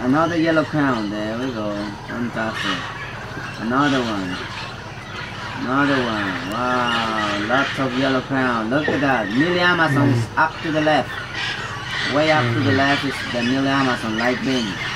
another yellow crown. There we go. Fantastic. Another one. Another one. Wow. Lots of yellow crown. Look at that. Mealy Amazon is up to the left. Way up to the left is the Mealy Amazon light beam.